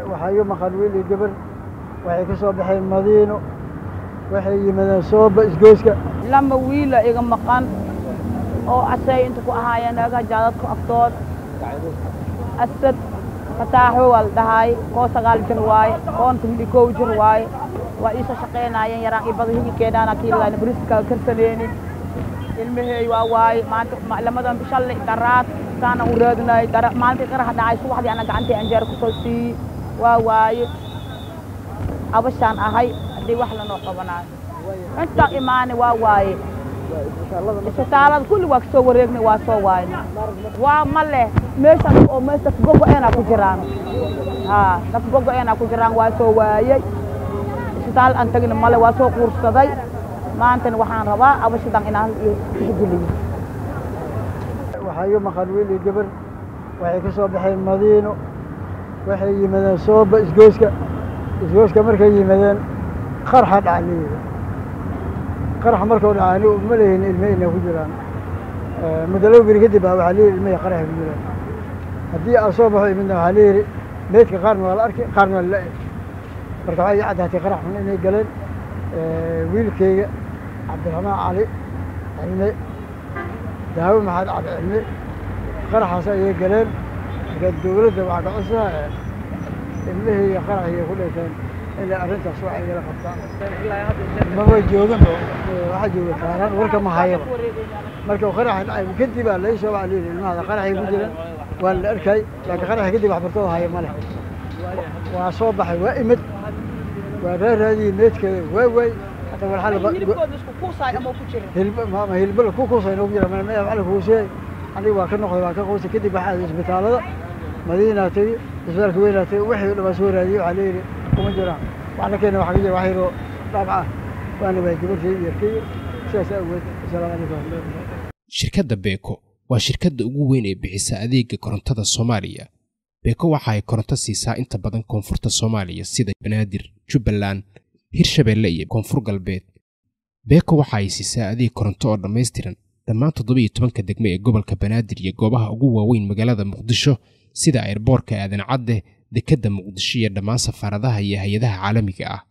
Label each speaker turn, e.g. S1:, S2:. S1: وحي مخلويلي قبر وحي كسو بحي مدينه وحي يمدن صوب اسجوسكا
S2: لما ويلا ايغا مقان او اسي انتو كوهايا ناغا جالتكو افتور اسد فتاحو والدهاي كو سغال جرواي كونتم لكو جرواي وإيسا شقينا ينيران إبضيهي كينانا كيلاني بريسكا كرسليني المهي واواي مانتو معلمدان بشالي دارات سانا ورادناي دارات مانتو قرح داعي سوحدي أنا قانتي أنجير كسوسي وواي أبشان أهي دي وحلا نوقبنا أنت إيماني وواي isbitaalada kulli waa kasoo wareegna waa soo waayna waa ma leh meeshan oo mees dafgogo-eenaa ku jiraan ha dafgogo-eenaa ku jiraan waa soo waayey isbitaal aan tagina male waa soo quursaday maantana waxaan rabaa abashadan inaan tixgeliyo
S1: waxayo maqan wiil iyo gabar waxay ka soo baxeen madiino waxay yimaadeen sooba isgooska isgooska markay yimaadeen qarxa dhacniida qarax markuu dhaca ani uma lehin ilme ina ku jiraan eh, mudalow biri kadib baa waxaa liyihi ilmaya qaraxa ku jiraan haddii aan soo baxo imidna waxaa liyihi meydka qaarna waa la arki qaarna waa la-eg marka waxay caddaatay qarax xun inay galeen eh, wiilkayga cabdiraxmaan cali cilme daawo maxaad cabd cilme qaraxaas ayay galeen dawladda waxaa ka codsanaya ilmihii iyo qaraxiiyo ku dhinteen inay arrintaas wax igala qabtaan maba jooganba waxaa jooga faaraan warka ma hayaba marka qaraxi dhacay kadib aa lai soo waxaa layidhi ilmahada qaraxii ku jiran waa la arkay laakiin qaraxi kadib waxbartoo haya ma leh waa soo baxay waa imid waa raaraadii meedkeeda waa waay حتى ولا حال هلب ما هلب لك كوكوسا نوجي لما نعمل كوسي علي واكل نقول واكل كوسي كدي بحاجة السبيطار هذا madiinaa tegi isbaalka weynaa tegi wixii dhan baa soo raadiyey waxaa leeyihi kuma jiraan wax la keena waxa ka jira wax yaroo dhaabac ah waana waay gabartay iyo arkay sidaas awgeed calaykum waraxmatullahi
S3: shirkadda beeko waa shirkadda ugu weyn ee bixisa adeega korontada soomaaliya beeko waxa ay koronto siisaa inta badan koonfurta soomaaliya sida banaadir jubbaland hirshabeelle iyo koonfur galbeed beeko waxa ay siisaa adeeg koronto oo dhammaystiran dhammaan toddoba iyo tobanka degme ee gobolka banaadir iyo goobaha ugu waaweyn magaalada muqdisho sida eerboorka aadan cadde dekedda muqdisho iyo dhammaan safaaradaha iyo hay-adaha caalamiga ah